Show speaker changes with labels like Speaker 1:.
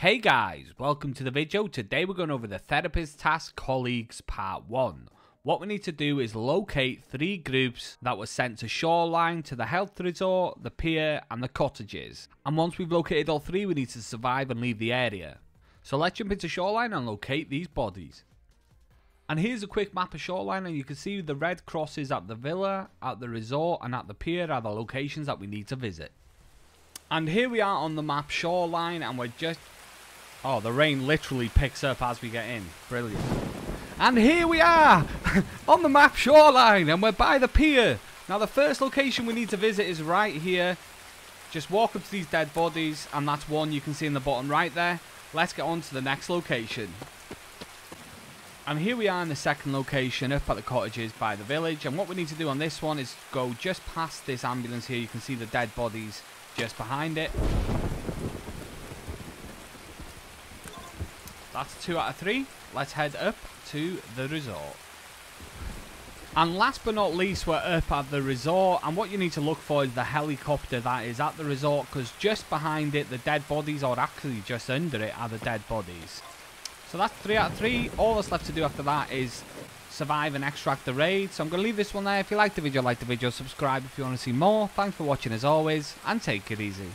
Speaker 1: Hey guys, welcome to the video. Today we're going over the Therapist Task Colleagues Part 1. What we need to do is locate three groups that were sent to Shoreline, to the health resort, the pier and the cottages. And once we've located all three, we need to survive and leave the area. So let's jump into Shoreline and locate these bodies. And here's a quick map of Shoreline and you can see the red crosses at the villa, at the resort and at the pier are the locations that we need to visit. And here we are on the map Shoreline and we're just Oh, the rain literally picks up as we get in. Brilliant. And here we are on the map shoreline and we're by the pier. Now the first location we need to visit is right here. Just walk up to these dead bodies and that's one you can see in the bottom right there. Let's get on to the next location. And here we are in the second location up at the cottages by the village. And what we need to do on this one is go just past this ambulance here. You can see the dead bodies just behind it. That's two out of three. Let's head up to the resort. And last but not least, we're up at the resort. And what you need to look for is the helicopter that is at the resort. Because just behind it, the dead bodies, or actually just under it, are the dead bodies. So that's three out of three. All that's left to do after that is survive and extract the raid. So I'm going to leave this one there. If you liked the video, like the video, subscribe if you want to see more. Thanks for watching as always, and take it easy.